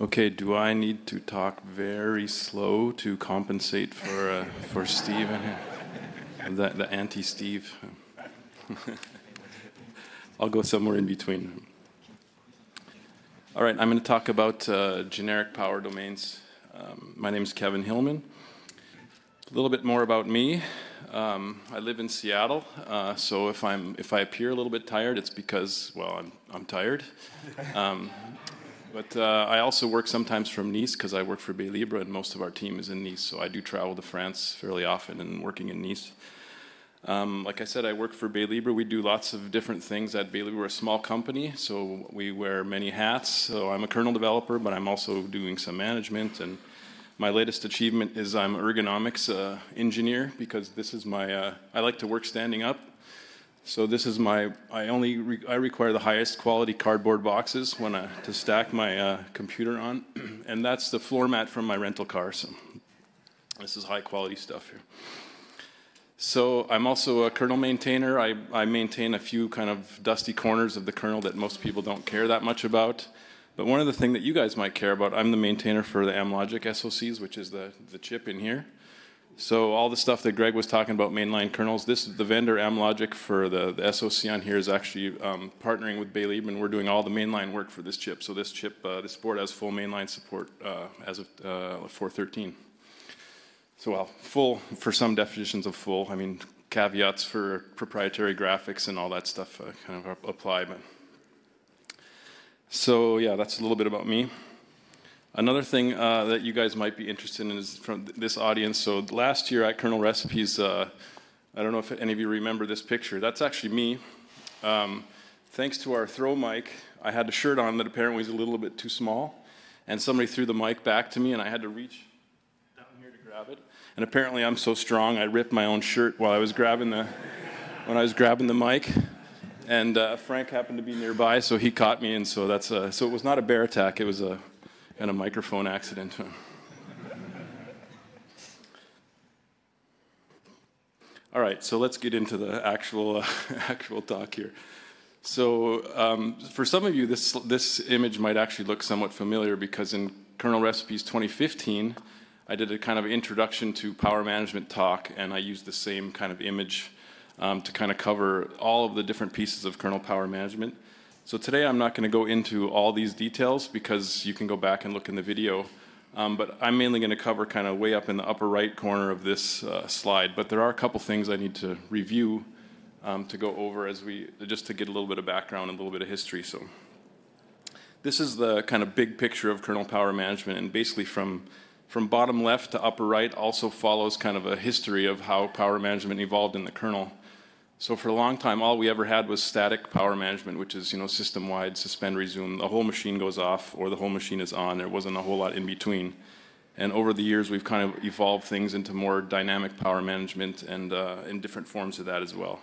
Okay, do I need to talk very slow to compensate for uh, for Steve here? The, the anti-Steve. I'll go somewhere in between. All right, I'm going to talk about uh, generic power domains. Um, my name is Kevin Hilman. A little bit more about me. Um, I live in Seattle, uh, so if I'm if I appear a little bit tired, it's because well I'm I'm tired. Um, but uh, I also work sometimes from Nice because I work for BayLibre, and most of our team is in Nice. So I do travel to France fairly often and working in Nice. Um, like I said, I work for BayLibre. We do lots of different things at BayLibre. We're a small company, so we wear many hats. So I'm a kernel developer, but I'm also doing some management. And my latest achievement is I'm ergonomics uh, engineer because this is my. Uh, I like to work standing up. So this is my, I only, re, I require the highest quality cardboard boxes when I, to stack my uh, computer on. and that's the floor mat from my rental car. So this is high quality stuff here. So I'm also a kernel maintainer. I, I maintain a few kind of dusty corners of the kernel that most people don't care that much about. But one of the things that you guys might care about, I'm the maintainer for the Amlogic SOCs, which is the, the chip in here. So all the stuff that Greg was talking about, mainline kernels, this is the vendor Amlogic for the, the SoC on here is actually um, partnering with BayLibre, and we're doing all the mainline work for this chip. So this chip, uh, this board has full mainline support uh, as of uh, 413. So well, full for some definitions of full. I mean, caveats for proprietary graphics and all that stuff uh, kind of apply. But so yeah, that's a little bit about me. Another thing uh, that you guys might be interested in is from this audience. So last year at Kernel Recipes, uh, I don't know if any of you remember this picture. That's actually me. Um, thanks to our throw mic, I had a shirt on that apparently was a little bit too small, and somebody threw the mic back to me, and I had to reach down here to grab it. And apparently, I'm so strong, I ripped my own shirt while I was grabbing the when I was grabbing the mic. And uh, Frank happened to be nearby, so he caught me, and so that's a, so it was not a bear attack. It was a and a microphone accident. All right, so let's get into the actual uh, actual talk here. So, um, for some of you, this this image might actually look somewhat familiar because in Kernel Recipes 2015, I did a kind of introduction to power management talk, and I used the same kind of image um, to kind of cover all of the different pieces of kernel power management. So today I'm not going to go into all these details because you can go back and look in the video. Um, but I'm mainly going to cover kind of way up in the upper right corner of this uh, slide. But there are a couple things I need to review um, to go over as we just to get a little bit of background and a little bit of history. So this is the kind of big picture of kernel power management, and basically from from bottom left to upper right also follows kind of a history of how power management evolved in the kernel. So for a long time, all we ever had was static power management, which is you know system-wide suspend resume. The whole machine goes off or the whole machine is on. There wasn't a whole lot in between. And over the years, we've kind of evolved things into more dynamic power management and uh, in different forms of that as well.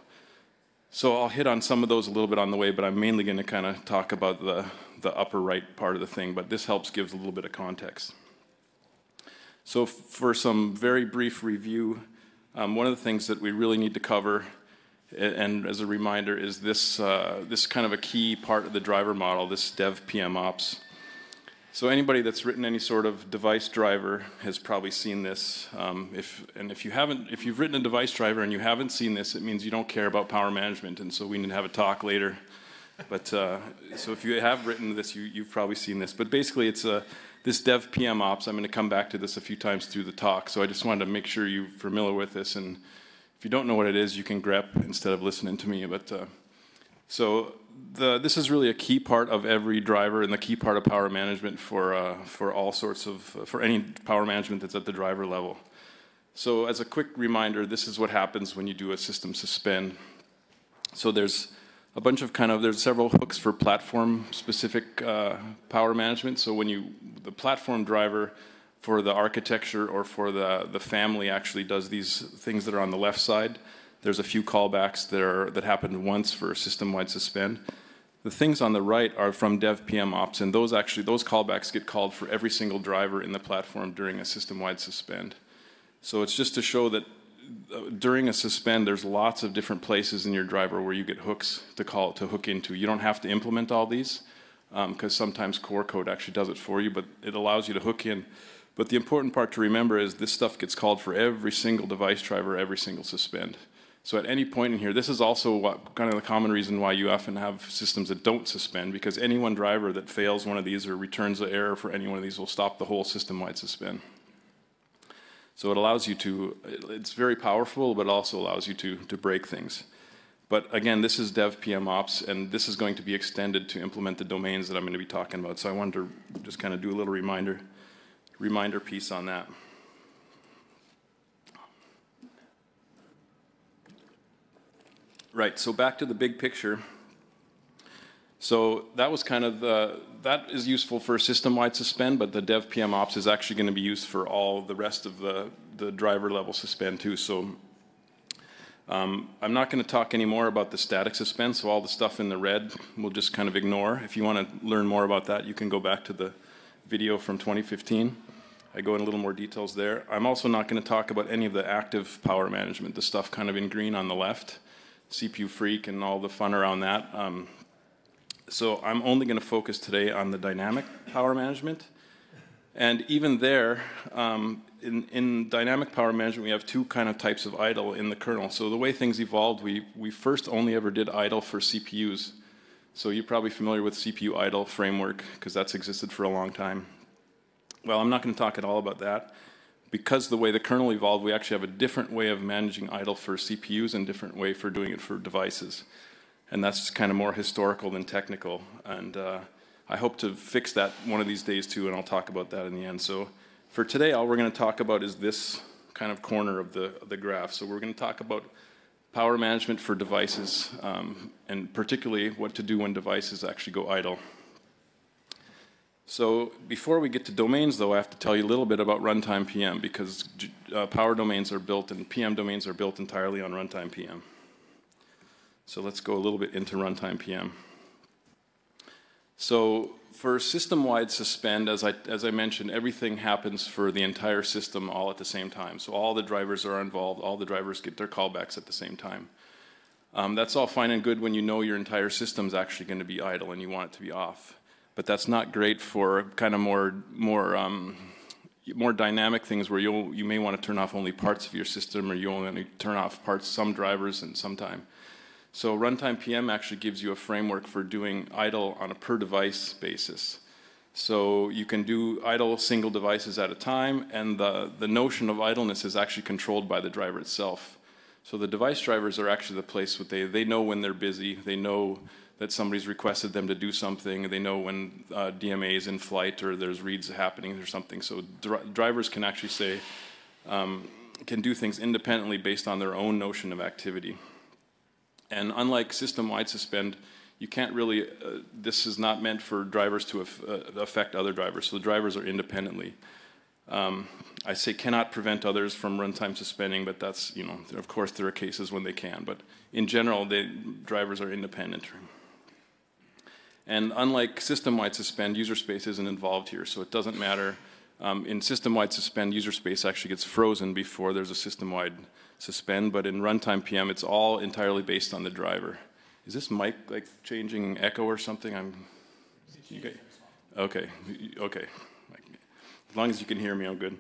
So I'll hit on some of those a little bit on the way, but I'm mainly going to kind of talk about the, the upper right part of the thing, but this helps give a little bit of context. So for some very brief review, um, one of the things that we really need to cover and as a reminder, is this, uh, this kind of a key part of the driver model, this dev PM ops. So anybody that's written any sort of device driver has probably seen this. Um, if, and if you haven't, if you've written a device driver and you haven't seen this, it means you don't care about power management, and so we need to have a talk later. But uh, so if you have written this, you, you've probably seen this. But basically, it's a this dev PM ops. I'm going to come back to this a few times through the talk. So I just wanted to make sure you're familiar with this and if you don't know what it is, you can grep instead of listening to me. But uh, so the, this is really a key part of every driver and the key part of power management for uh, for all sorts of for any power management that's at the driver level. So as a quick reminder, this is what happens when you do a system suspend. So there's a bunch of kind of there's several hooks for platform specific uh, power management. So when you the platform driver for the architecture or for the, the family actually does these things that are on the left side. There's a few callbacks that, are, that happened once for a system-wide suspend. The things on the right are from dev PM ops, and those actually those callbacks get called for every single driver in the platform during a system-wide suspend. So it's just to show that uh, during a suspend, there's lots of different places in your driver where you get hooks to call to hook into. You don't have to implement all these, because um, sometimes core code actually does it for you, but it allows you to hook in. But the important part to remember is this stuff gets called for every single device driver, every single suspend. So at any point in here, this is also what, kind of the common reason why you often have systems that don't suspend, because any one driver that fails one of these or returns an error for any one of these will stop the whole system-wide suspend. So it allows you to, it's very powerful, but also allows you to, to break things. But again, this is dev PM ops, and this is going to be extended to implement the domains that I'm going to be talking about. So I wanted to just kind of do a little reminder, reminder piece on that. Right, so back to the big picture. So that was kind of the, that is useful for system-wide suspend, but the dev PM ops is actually going to be used for all the rest of the, the driver level suspend too. So um, I'm not going to talk anymore about the static suspend, so all the stuff in the red we'll just kind of ignore. If you want to learn more about that, you can go back to the video from 2015. I go in a little more details there. I'm also not going to talk about any of the active power management, the stuff kind of in green on the left, CPUfreq and all the fun around that. Um, so I'm only going to focus today on the dynamic power management. And even there, um, in, in, dynamic power management, we have two kind of types of idle in the kernel. So the way things evolved, we, we first only ever did idle for CPUs. So you're probably familiar with CPU idle framework because that's existed for a long time. Well, I'm not going to talk at all about that. Because the way the kernel evolved, we actually have a different way of managing idle for CPUs and different way for doing it for devices. And that's kind of more historical than technical. And uh, I hope to fix that one of these days too, and I'll talk about that in the end. So for today, all we're going to talk about is this kind of corner of the, the graph. So we're going to talk about power management for devices, um, and particularly what to do when devices actually go idle. So before we get to domains, though, I have to tell you a little bit about runtime PM because uh, power domains are built and PM domains are built entirely on runtime PM. So let's go a little bit into runtime PM. So for system-wide suspend, as I, as I mentioned, everything happens for the entire system all at the same time. So all the drivers are involved, all the drivers get their callbacks at the same time. Um, that's all fine and good when you know your entire system is actually going to be idle and you want it to be off. But that's not great for kind of more, more, um, more dynamic things where you you may want to turn off only parts of your system or you only turn off parts, some drivers and some time. So runtime PM actually gives you a framework for doing idle on a per device basis. So you can do idle single devices at a time, and the, the notion of idleness is actually controlled by the driver itself. So the device drivers are actually the place where they, they know when they're busy, they know that somebody's requested them to do something, they know when uh, DMA is in flight or there's reads happening or something. So dr drivers can actually say, um, can do things independently based on their own notion of activity. And unlike system-wide suspend, you can't really, uh, this is not meant for drivers to af uh, affect other drivers. So the drivers are independently. Um, I say cannot prevent others from runtime suspending, but that's, you know, of course there are cases when they can. But in general, the drivers are independent. And unlike system-wide suspend, user space isn't involved here, so it doesn't matter. Um, in system-wide suspend, user space actually gets frozen before there's a system-wide suspend, but in runtime PM, it's all entirely based on the driver. Is this mic like changing echo or something? I'm. Okay. Okay. Okay. As long as you can hear me, I'm good.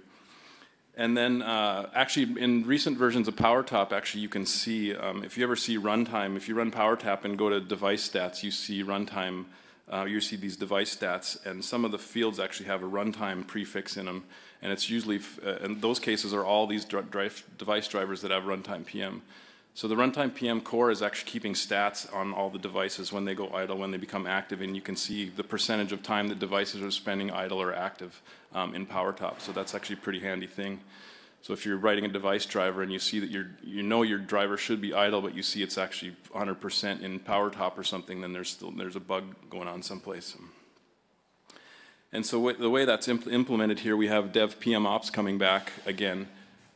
And then, uh, actually, in recent versions of PowerTop, actually, you can see um, if you ever see runtime. If you run PowerTop and go to device stats, you see runtime. Uh, you see these device stats, and some of the fields actually have a runtime prefix in them and it's usually, uh, and those cases are all these drive, device drivers that have runtime PM. So the runtime PM core is actually keeping stats on all the devices when they go idle, when they become active, and you can see the percentage of time that devices are spending idle or active um, in PowerTop. So that's actually a pretty handy thing. So if you're writing a device driver and you see that you you know your driver should be idle, but you see it's actually 100% in PowerTop or something, then there's still there's a bug going on someplace. And so the way that's impl implemented here, we have dev PM ops coming back again.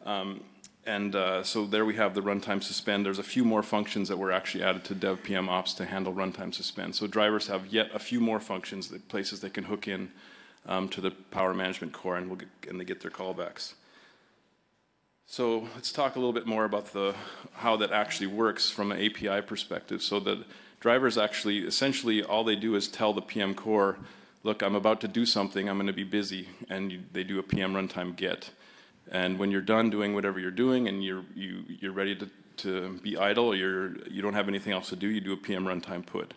Um, and uh, so there we have the runtime suspend. There's a few more functions that were actually added to dev PM ops to handle runtime suspend. So drivers have yet a few more functions, that places they can hook in um, to the power management core and, we'll get, and they get their callbacks. So let's talk a little bit more about the how that actually works from an API perspective. So the drivers actually, essentially, all they do is tell the PM core, look, I'm about to do something, I'm going to be busy, and you, they do a PM runtime get. And when you're done doing whatever you're doing and you're, you, you're ready to, to be idle, you're, you don't have anything else to do, you do a PM runtime put.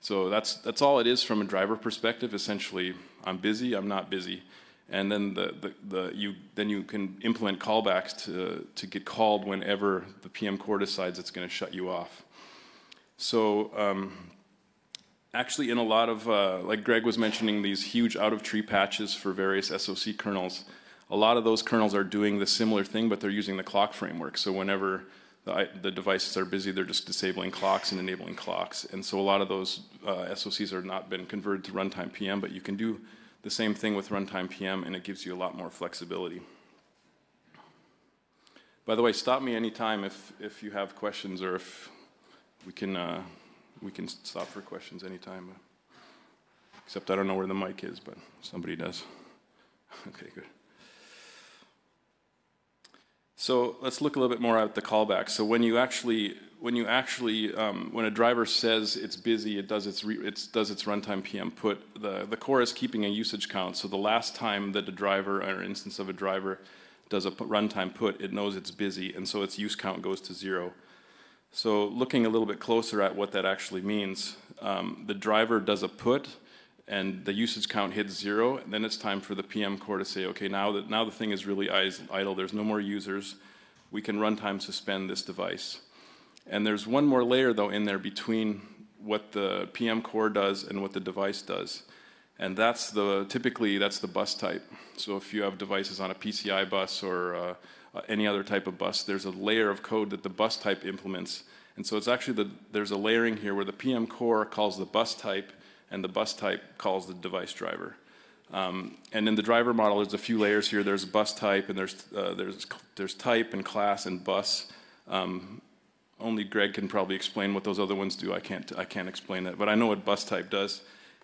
So that's, that's all it is from a driver perspective. Essentially, I'm busy, I'm not busy. And then, the, the, the, you, then you can implement callbacks to, to get called whenever the PM core decides it's going to shut you off. So um, actually in a lot of, uh, like Greg was mentioning, these huge out-of-tree patches for various SOC kernels, a lot of those kernels are doing the similar thing, but they're using the clock framework. So whenever the, the devices are busy, they're just disabling clocks and enabling clocks. And so a lot of those uh, SOCs are not been converted to runtime PM, but you can do the same thing with runtime PM, and it gives you a lot more flexibility. By the way, stop me anytime if, if you have questions or if we can, uh, we can stop for questions anytime. Except I don't know where the mic is, but somebody does. okay, good. So let's look a little bit more at the callback. So when you actually, when you actually, um, when a driver says it's busy, it does its, it does its runtime PM put. The, the core is keeping a usage count. So the last time that a driver or instance of a driver does a runtime put, it knows it's busy, and so its use count goes to zero. So looking a little bit closer at what that actually means, um, the driver does a put, and the usage count hits zero, and then it's time for the PM core to say, okay, now that now the thing is really idle, there's no more users, we can runtime suspend this device. And there's one more layer though in there between what the PM core does and what the device does. And that's the typically that's the bus type. So if you have devices on a PCI bus or uh, uh, any other type of bus, there's a layer of code that the bus type implements. And so it's actually the, there's a layering here where the PM core calls the bus type and the bus type calls the device driver. Um, and in the driver model, there's a few layers here. There's bus type, and there's uh, there's there's type and class and bus. Um, only Greg can probably explain what those other ones do. I can't I can't explain that, but I know what bus type does.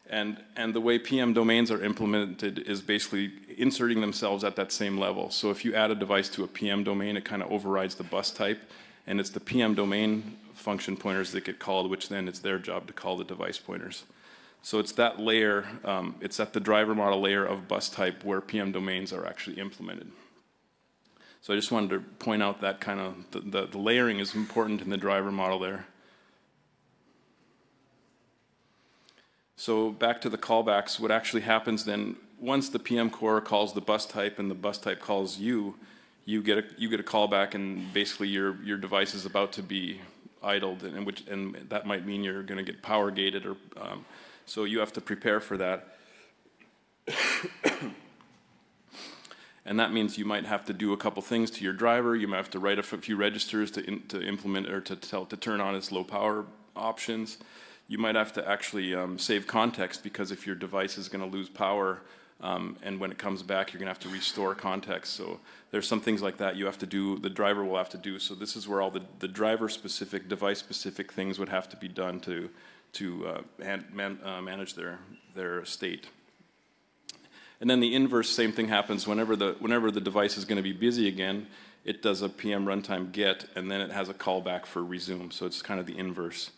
And and the way PM domains are implemented is basically inserting themselves at that same level. So if you add a device to a PM domain, it kind of overrides the bus type, and it's the PM domain function pointers that get called, which then it's their job to call the device pointers. So it's that layer, um, it's at the driver model layer of bus type where PM domains are actually implemented. So I just wanted to point out that kind of, the, the, the layering is important in the driver model there. So back to the callbacks, what actually happens then, once the PM core calls the bus type and the bus type calls you, you get a, you get a callback and basically your, your device is about to be idled and, which, and that might mean you're going to get power gated or um, so you have to prepare for that. and that means you might have to do a couple things to your driver. You might have to write a few registers to, in, to implement or to tell to turn on its low power options. You might have to actually um, save context because if your device is going to lose power um, and when it comes back, you're going to have to restore context. So there's some things like that you have to do, the driver will have to do. So this is where all the, the driver specific, device specific things would have to be done to to uh, man, uh, manage their, their state. And then the inverse, same thing happens whenever the, whenever the device is going to be busy again, it does a PM runtime get, and then it has a callback for resume. So it's kind of the inverse.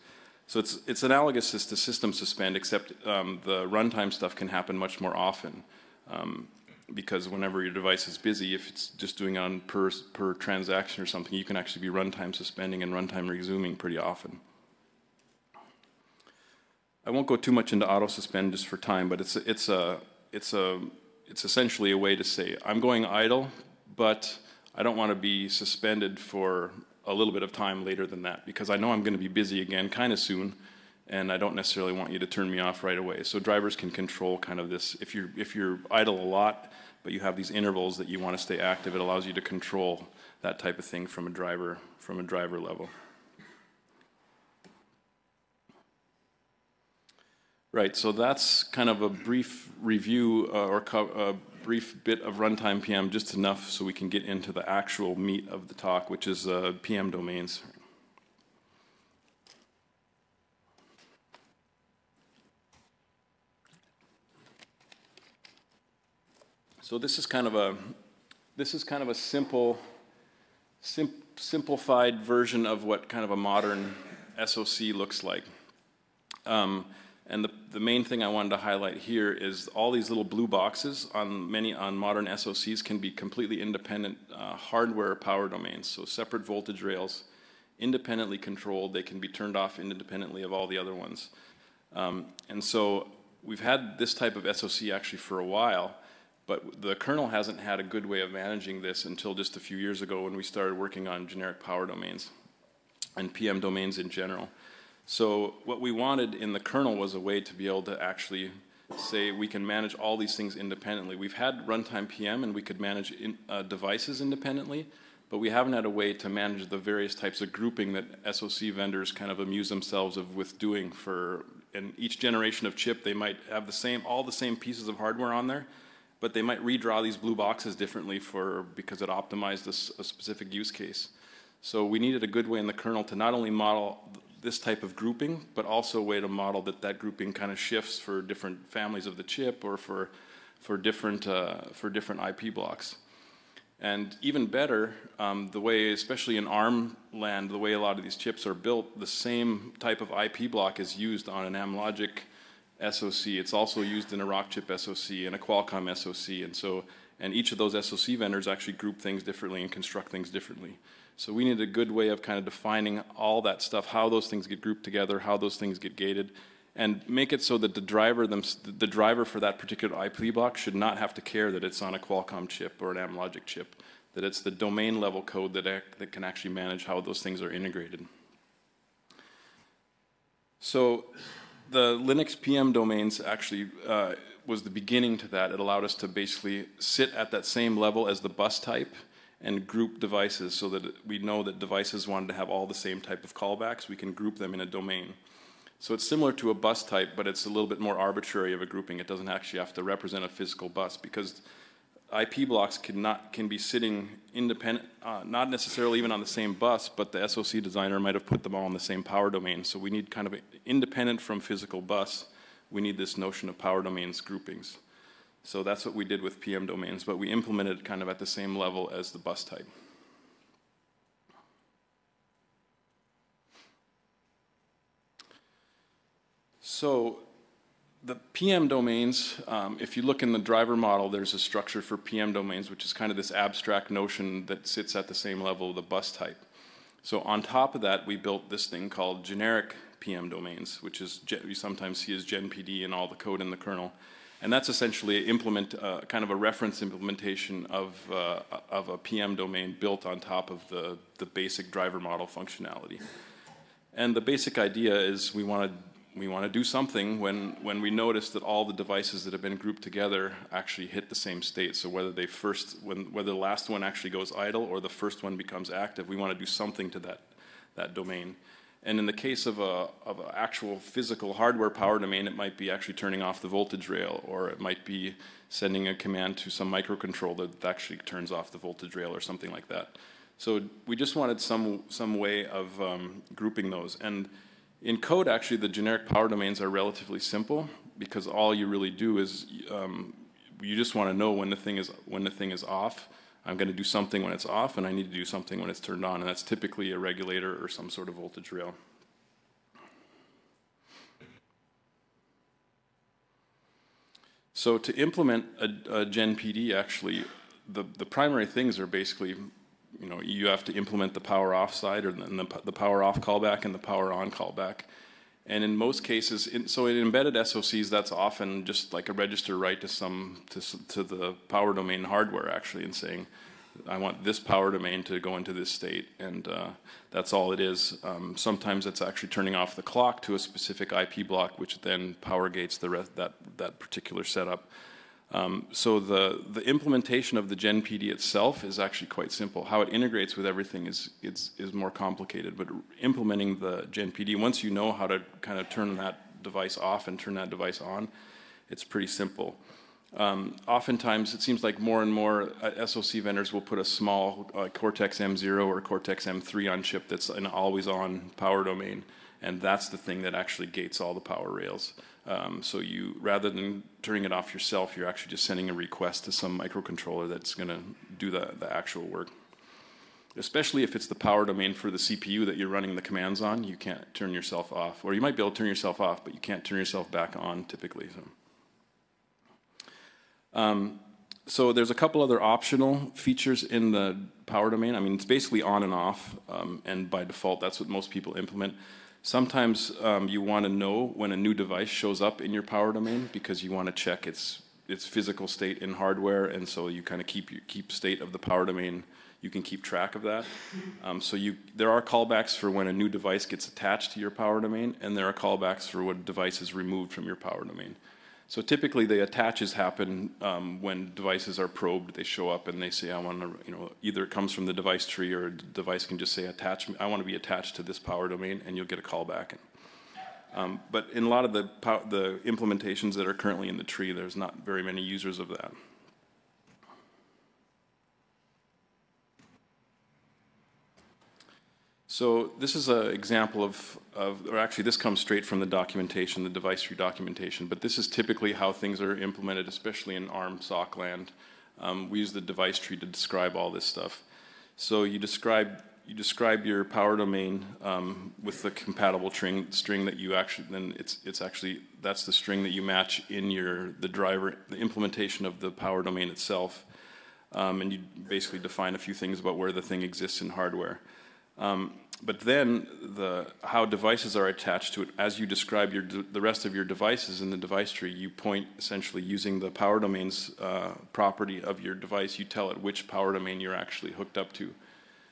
So it's, it's analogous to system suspend, except um, the runtime stuff can happen much more often. Um, because whenever your device is busy, if it's just doing on per, per transaction or something, you can actually be runtime suspending and runtime resuming pretty often. I won't go too much into auto suspend just for time, but it's it's a it's a it's essentially a way to say I'm going idle, but I don't want to be suspended for a little bit of time later than that because I know I'm going to be busy again kind of soon, and I don't necessarily want you to turn me off right away. So drivers can control kind of this. If you're if you're idle a lot, but you have these intervals that you want to stay active, it allows you to control that type of thing from a driver from a driver level. Right, so that's kind of a brief review uh, or a brief bit of runtime PM, just enough so we can get into the actual meat of the talk, which is uh, PM domains. So this is kind of a this is kind of a simple sim simplified version of what kind of a modern SOC looks like. Um, and the, the main thing I wanted to highlight here is all these little blue boxes on many on modern SOCs can be completely independent uh, hardware power domains, so separate voltage rails, independently controlled. They can be turned off independently of all the other ones. Um, and so we've had this type of SOC actually for a while, but the kernel hasn't had a good way of managing this until just a few years ago when we started working on generic power domains and PM domains in general. So what we wanted in the kernel was a way to be able to actually say we can manage all these things independently. We've had runtime PM and we could manage in, uh, devices independently, but we haven't had a way to manage the various types of grouping that SOC vendors kind of amuse themselves of with doing for, in each generation of chip, they might have the same, all the same pieces of hardware on there, but they might redraw these blue boxes differently for, because it optimized a, a specific use case. So we needed a good way in the kernel to not only model this type of grouping, but also a way to model that that grouping kind of shifts for different families of the chip or for, for, different, uh, for different IP blocks. And even better, um, the way, especially in ARM land, the way a lot of these chips are built, the same type of IP block is used on an Amlogic SoC. It's also used in a Rockchip SoC and a Qualcomm SoC. And so, and each of those SoC vendors actually group things differently and construct things differently. So we need a good way of kind of defining all that stuff, how those things get grouped together, how those things get gated, and make it so that the driver, them, the driver for that particular IP block should not have to care that it's on a Qualcomm chip or an Amlogic chip, that it's the domain level code that, that can actually manage how those things are integrated. So the Linux PM domains actually uh, was the beginning to that. It allowed us to basically sit at that same level as the bus type and group devices so that we know that devices wanted to have all the same type of callbacks. We can group them in a domain. So it's similar to a bus type, but it's a little bit more arbitrary of a grouping. It doesn't actually have to represent a physical bus because IP blocks can not can be sitting independent, uh, not necessarily even on the same bus, but the SoC designer might have put them all in the same power domain. So we need kind of independent from physical bus. We need this notion of power domains groupings. So that's what we did with PM domains, but we implemented it kind of at the same level as the bus type. So the PM domains, um, if you look in the driver model, there's a structure for PM domains, which is kind of this abstract notion that sits at the same level of the bus type. So on top of that, we built this thing called generic PM domains, which is you sometimes see as GenPD in all the code in the kernel. And that's essentially implement uh, kind of a reference implementation of, uh, of a PM domain built on top of the, the basic driver model functionality. And the basic idea is we want to we want to do something when, when we notice that all the devices that have been grouped together actually hit the same state. So whether they first, when, whether the last one actually goes idle or the first one becomes active, we want to do something to that, that domain. And in the case of a of an actual physical hardware power domain, it might be actually turning off the voltage rail, or it might be sending a command to some microcontroller that actually turns off the voltage rail, or something like that. So we just wanted some some way of um, grouping those. And in code, actually, the generic power domains are relatively simple because all you really do is um, you just want to know when the thing is when the thing is off I'm going to do something when it's off, and I need to do something when it's turned on, and that's typically a regulator or some sort of voltage rail. So to implement a, a GenPD, actually, the, the primary things are basically, you know, you have to implement the power off side or the, the power off callback and the power on callback. And in most cases, in, so in embedded SOCs, that's often just like a register write to some to, to the power domain hardware actually, and saying, I want this power domain to go into this state, and uh, that's all it is. Um, sometimes it's actually turning off the clock to a specific IP block, which then power gates the that that particular setup. Um, so the, the implementation of the GenPD itself is actually quite simple. How it integrates with everything is, is, is more complicated, but implementing the GenPD, once you know how to kind of turn that device off and turn that device on, it's pretty simple. Um, oftentimes, it seems like more and more uh, SoC vendors will put a small uh, Cortex M0 or Cortex M3 on chip that's an always-on power domain, and that's the thing that actually gates all the power rails. Um, so you, rather than turning it off yourself, you're actually just sending a request to some microcontroller that's going to do the, the actual work. especially if it's the power domain for the CPU that you're running the commands on, you can't turn yourself off. Or you might be able to turn yourself off, but you can't turn yourself back on typically. So, um, so there's a couple other optional features in the power domain. I mean, it's basically on and off, um, and by default, that's what most people implement. Sometimes um, you want to know when a new device shows up in your power domain because you want to check its its physical state in hardware, and so you kind of keep keep state of the power domain. You can keep track of that. Um, so you there are callbacks for when a new device gets attached to your power domain, and there are callbacks for when a device is removed from your power domain. So typically the attaches happen um, when devices are probed. They show up and they say, I want to, you know, either it comes from the device tree or the device can just say, attach, me. I want to be attached to this power domain, and you'll get a callback. Um, but in a lot of the, the implementations that are currently in the tree, there's not very many users of that. So this is an example of, of, or actually this comes straight from the documentation, the device tree documentation, but this is typically how things are implemented, especially in ARM SOC land. Um, we use the device tree to describe all this stuff. So you describe you describe your power domain um, with the compatible string, string that you actually then it's it's actually that's the string that you match in your the driver the implementation of the power domain itself, um, and you basically define a few things about where the thing exists in hardware. Um, but then the, how devices are attached to it, as you describe your, the rest of your devices in the device tree, you point essentially using the power domains uh, property of your device, you tell it which power domain you're actually hooked up to.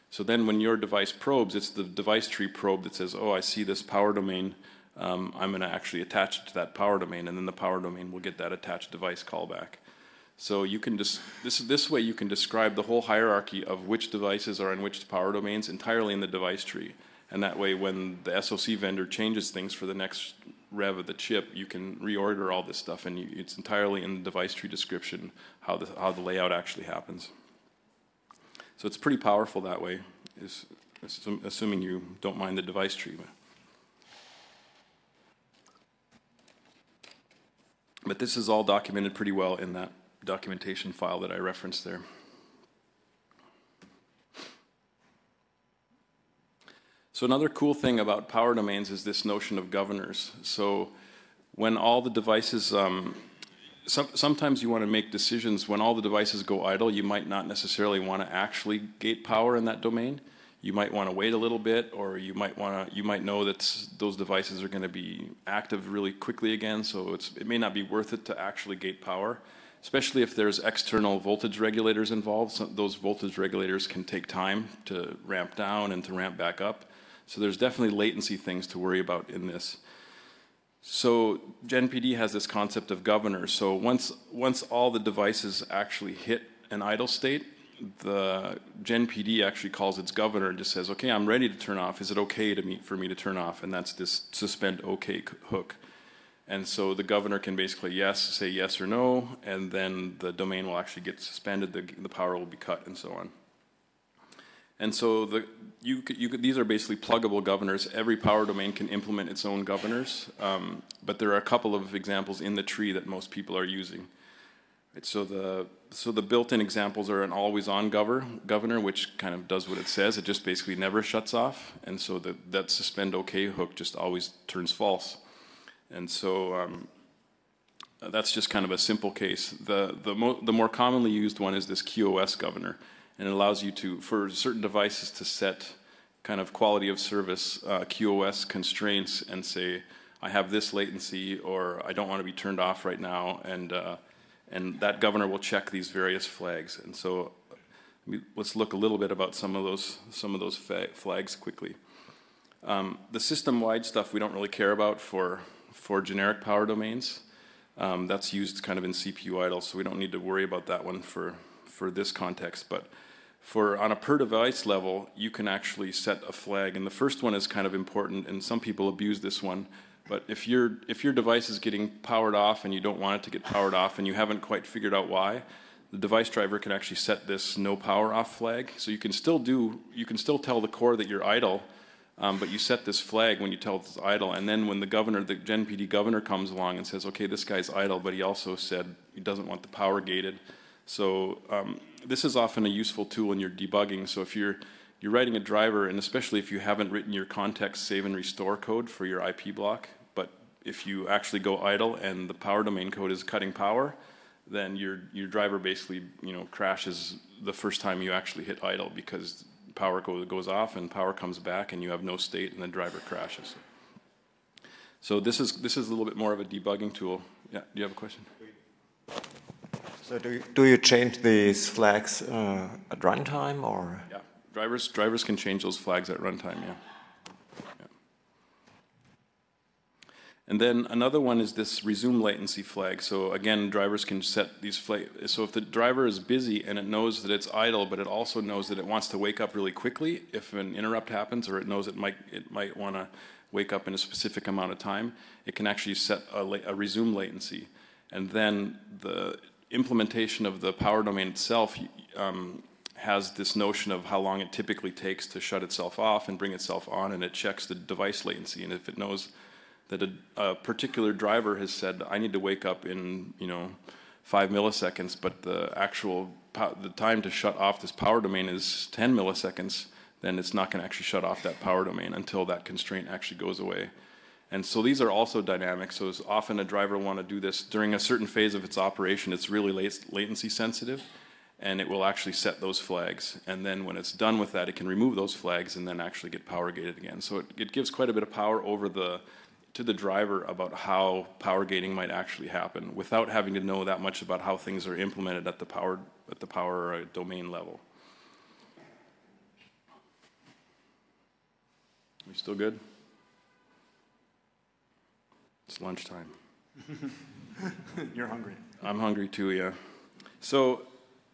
So then when your device probes, it's the device tree probe that says, oh, I see this power domain, um, I'm going to actually attach it to that power domain, and then the power domain will get that attached device callback. So you can just this this way you can describe the whole hierarchy of which devices are in which power domains entirely in the device tree. And that way when the SoC vendor changes things for the next rev of the chip, you can reorder all this stuff and you, it's entirely in the device tree description how the how the layout actually happens. So it's pretty powerful that way, is, assuming you don't mind the device tree. But this is all documented pretty well in that documentation file that I referenced there. So another cool thing about power domains is this notion of governors. So when all the devices, um, some, sometimes you want to make decisions when all the devices go idle, you might not necessarily want to actually gate power in that domain. You might want to wait a little bit, or you might want to. You might know that those devices are going to be active really quickly again, so it's it may not be worth it to actually gate power especially if there's external voltage regulators involved. So those voltage regulators can take time to ramp down and to ramp back up. So there's definitely latency things to worry about in this. So GenPD has this concept of governors. So once, once all the devices actually hit an idle state, the GenPD actually calls its governor and just says, okay, I'm ready to turn off. Is it okay to me, for me to turn off? And that's this suspend OK hook. And so the governor can basically yes, say yes or no, and then the domain will actually get suspended, the, the power will be cut, and so on. And so the, you, you these are basically pluggable governors. Every power domain can implement its own governors, um, but there are a couple of examples in the tree that most people are using. Right, so the so the built-in examples are an always-on governor, which kind of does what it says. It just basically never shuts off, and so the, that suspend OK hook just always turns false. And so um, that's just kind of a simple case. The, the, mo the more commonly used one is this QoS governor, and it allows you to, for certain devices, to set kind of quality of service uh, QoS constraints and say, I have this latency, or I don't want to be turned off right now, and uh, and that governor will check these various flags. And so, let's look a little bit about some of those some of those flags quickly. Um, the system-wide stuff we don't really care about for for generic power domains. Um, that's used kind of in CPU idle, so we don't need to worry about that one for, for this context. But for on a per device level, you can actually set a flag. And the first one is kind of important, and some people abuse this one. But if, your if your device is getting powered off and you don't want it to get powered off and you haven't quite figured out why, the device driver can actually set this no power off flag. So you can still do, you can still tell the core that you're idle, um, but you set this flag when you tell it's idle, and then when the governor, the GenPD governor comes along and says, okay, this guy's idle, but he also said he doesn't want the power gated. So um, this is often a useful tool in your debugging. So if you're you're writing a driver, and especially if you haven't written your context save and restore code for your IP block, but if you actually go idle and the power domain code is cutting power, then your your driver basically you know crashes the first time you actually hit idle because power go, goes off and power comes back and you have no state and the driver crashes. So this is this is a little bit more of a debugging tool. Yeah, do you have a question? So do you, do you change these flags uh, at runtime or? Yeah, drivers drivers can change those flags at runtime. Yeah. And then another one is this resume latency flag. So again, drivers can set these flags. So if the driver is busy and it knows that it's idle, but it also knows that it wants to wake up really quickly if an interrupt happens, or it knows it might it might want to wake up in a specific amount of time, it can actually set a, a resume latency. And then the implementation of the power domain itself um, has this notion of how long it typically takes to shut itself off and bring itself on, and it checks the device latency. And if it knows that a, a, particular driver has said, I need to wake up in, you know, five milliseconds, but the actual the time to shut off this power domain is 10 milliseconds, then it's not going to actually shut off that power domain until that constraint actually goes away. And so these are also dynamic. So often a driver will want to do this during a certain phase of its operation. It's really latency sensitive, and it will actually set those flags. And then when it's done with that, it can remove those flags and then actually get power gated again. So it, it gives quite a bit of power over the to the driver about how power gating might actually happen without having to know that much about how things are implemented at the power at the power uh, domain level. We still good? It's lunchtime. You're hungry. I'm hungry too, yeah. So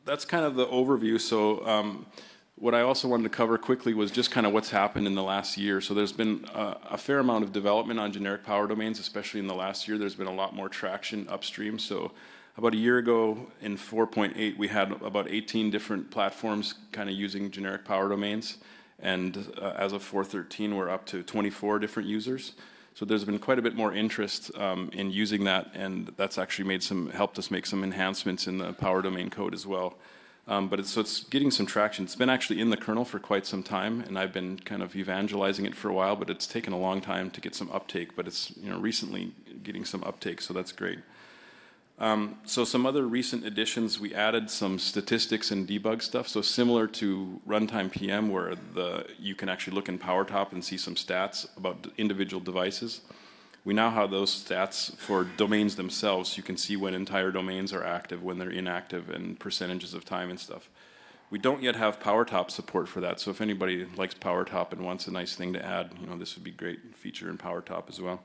that's kind of the overview. So um, what I also wanted to cover quickly was just kind of what's happened in the last year. So there's been a, a, fair amount of development on generic power domains, especially in the last year. There's been a lot more traction upstream. So about a year ago in 4.8, we had about 18 different platforms kind of using generic power domains. And uh, as of 4.13, we're up to 24 different users. So there's been quite a bit more interest um, in using that, and that's actually made some helped us make some enhancements in the power domain code as well. Um, but it's, so it's getting some traction. It's been actually in the kernel for quite some time, and I've been kind of evangelizing it for a while. But it's taken a long time to get some uptake. But it's you know recently getting some uptake, so that's great. Um, so some other recent additions, we added some statistics and debug stuff. So similar to Runtime PM, where the you can actually look in PowerTop and see some stats about individual devices. We now have those stats for domains themselves. You can see when entire domains are active, when they're inactive, and percentages of time and stuff. We don't yet have PowerTop support for that, so if anybody likes PowerTop and wants a nice thing to add, you know, this would be a great feature in PowerTop as well.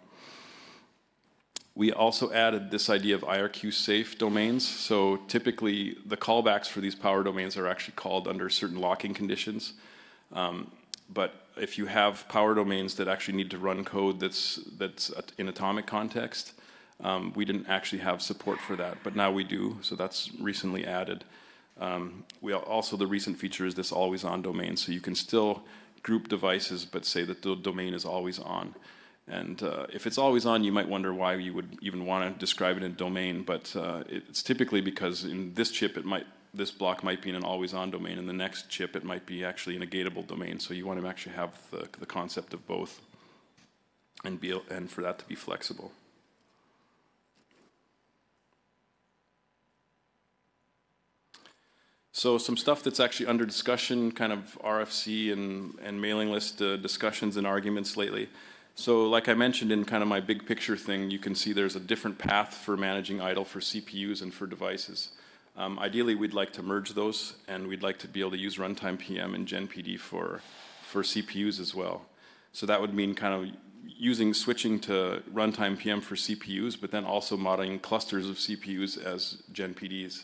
We also added this idea of IRQ safe domains. So typically, the callbacks for these power domains are actually called under certain locking conditions. Um, but if you have power domains that actually need to run code that's that's in atomic context, um, we didn't actually have support for that, but now we do. So that's recently added. Um, we also the recent feature is this always on domain, so you can still group devices, but say that the domain is always on. And uh, if it's always on, you might wonder why you would even want to describe it in domain. But uh, it's typically because in this chip, it might this block might be in an always-on domain, and the next chip it might be actually in a gateable domain. So you want to actually have the, the concept of both, and be and for that to be flexible. So some stuff that's actually under discussion, kind of RFC and, and mailing list uh, discussions and arguments lately. So like I mentioned in kind of my big picture thing, you can see there's a different path for managing idle for CPUs and for devices. Um, ideally, we'd like to merge those, and we'd like to be able to use runtime PM and GenPD for, for CPUs as well. So that would mean kind of using switching to runtime PM for CPUs, but then also modeling clusters of CPUs as GenPDs.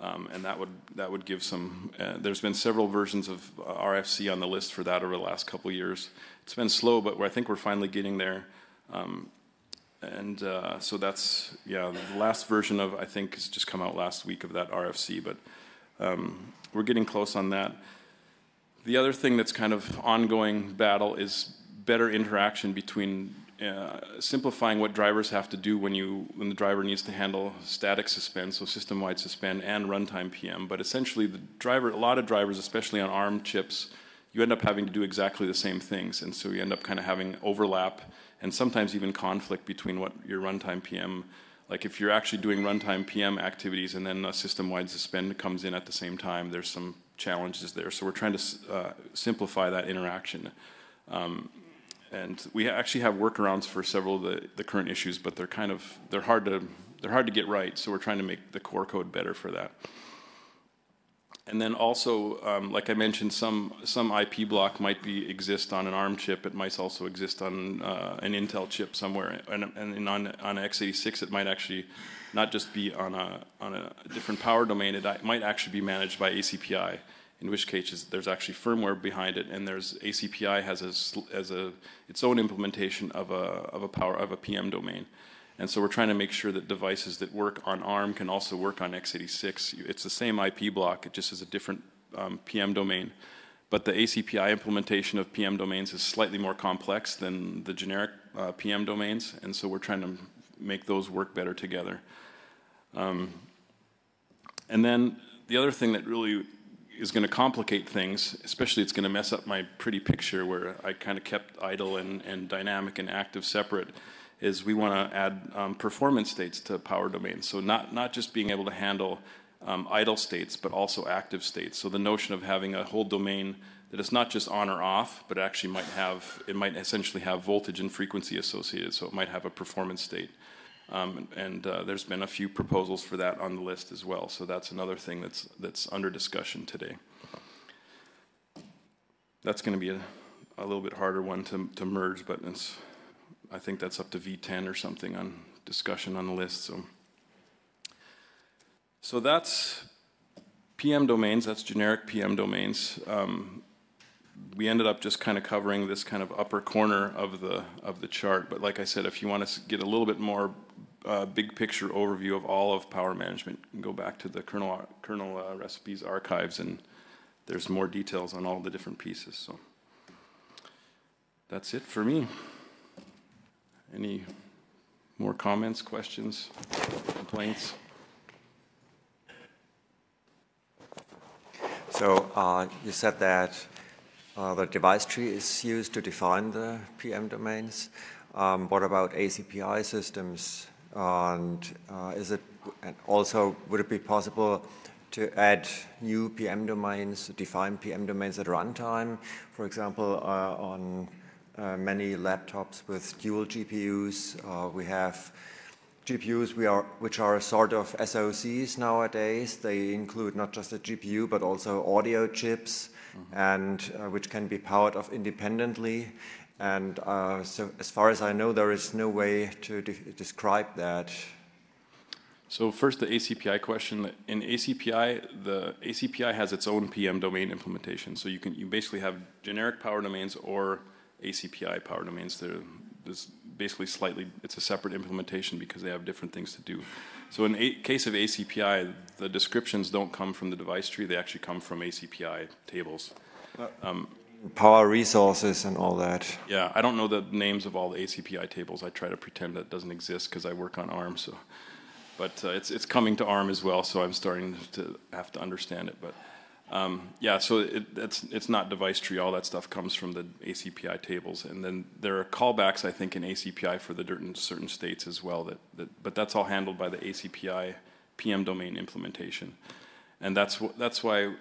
Um, and that would that would give some. Uh, there's been several versions of uh, RFC on the list for that over the last couple years. It's been slow, but I think we're finally getting there. Um, and uh, so that's yeah the last version of i think has just come out last week of that rfc but um, we're getting close on that the other thing that's kind of ongoing battle is better interaction between uh, simplifying what drivers have to do when you when the driver needs to handle static suspend so system-wide suspend and runtime pm but essentially the driver a lot of drivers especially on arm chips you end up having to do exactly the same things. And so you end up kind of having overlap and sometimes even conflict between what your runtime PM, like if you're actually doing runtime PM activities and then a system-wide suspend comes in at the same time, there's some challenges there. So we're trying to uh, simplify that interaction. Um, and we actually have workarounds for several of the, the current issues, but they're kind of, they're hard to, they're hard to get right. So we're trying to make the core code better for that. And then also, um, like I mentioned, some some IP block might be exist on an ARM chip. It might also exist on uh, an Intel chip somewhere. And, and on on x86, it might actually not just be on a on a different power domain. It might actually be managed by ACPI. In which case, there's actually firmware behind it, and there's ACPI has a, as a its own implementation of a of a power of a PM domain. And so we're trying to make sure that devices that work on ARM can also work on x86. It's the same IP block, it just has a different um, PM domain. But the ACPI implementation of PM domains is slightly more complex than the generic uh, PM domains, and so we're trying to make those work better together. Um, and then the other thing that really is going to complicate things, especially it's going to mess up my pretty picture where I kind of kept idle and, and dynamic and active separate, is we want to add um, performance states to power domains. So not, not just being able to handle um, idle states, but also active states. So the notion of having a whole domain that is not just on or off, but actually might have, it might essentially have voltage and frequency associated. So it might have a performance state. Um, and uh, there's been a few proposals for that on the list as well. So that's another thing that's, that's under discussion today. That's going to be a, a little bit harder one to, to merge, but it's I think that's up to V10 or something on discussion on the list. So, so that's PM domains. That's generic PM domains. Um, we ended up just kind of covering this kind of upper corner of the of the chart. But like I said, if you want to get a little bit more uh, big picture overview of all of power management, go back to the kernel kernel uh, recipes archives, and there's more details on all the different pieces. So that's it for me. Any more comments, questions, complaints? So uh, you said that uh, the device tree is used to define the PM domains. Um, what about ACPI systems? And uh, is it and also would it be possible to add new PM domains, define PM domains at runtime? For example, uh, on many laptops with dual GPUs. Uh, we have GPUs we are, which are sort of SoCs nowadays. They include not just a GPU, but also audio chips, mm -hmm. and uh, which can be powered off independently. And uh, so as far as I know, there is no way to de describe that. So first, the ACPI question. In ACPI, the ACPI has its own PM domain implementation. So you can you basically have generic power domains or ACPI power domains. They're basically slightly, it's a separate implementation because they have different things to do. So in a case of ACPI, the descriptions don't come from the device tree, they actually come from ACPI tables. Um, power resources and all that. Yeah, I don't know the names of all the ACPI tables. I try to pretend that doesn't exist because I work on ARM. So, but uh, it's it's coming to ARM as well. So I'm starting to have to understand it. But um, yeah, so it, it's, it's not device tree. All that stuff comes from the ACPI tables. And then there are callbacks, I think, in ACPI for the certain states as well. That, that, but that's all handled by the ACPI PM domain implementation. And that's, that's why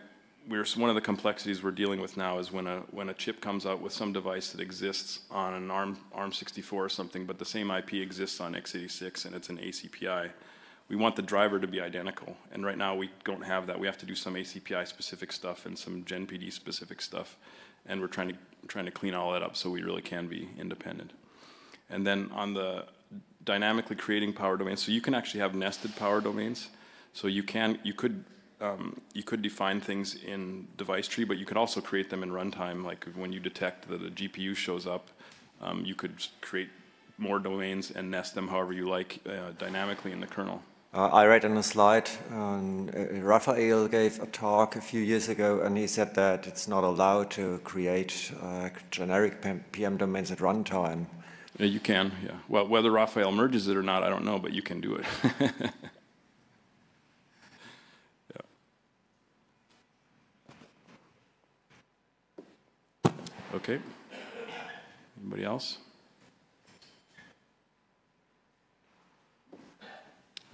we're, one of the complexities we're dealing with now is when a, when a chip comes out with some device that exists on an ARM, ARM64 or something, but the same IP exists on x86 and it's an ACPI we want the driver to be identical. And right now we don't have that. We have to do some ACPI specific stuff and some GenPD specific stuff. And we're trying to, trying to clean all that up so we really can be independent. And then on the dynamically creating power domains, so you can actually have nested power domains. So you can, you could, um, you could define things in device tree, but you could also create them in runtime. Like when you detect that a GPU shows up, um, you could create more domains and nest them however you like uh, dynamically in the kernel. Uh, I read on a slide, um, Rafael gave a talk a few years ago, and he said that it's not allowed to create uh, generic PM domains at runtime. Yeah, you can, yeah. Well, whether Rafael merges it or not, I don't know, but you can do it. Okay. Anybody else?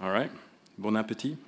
All right. Bon appétit.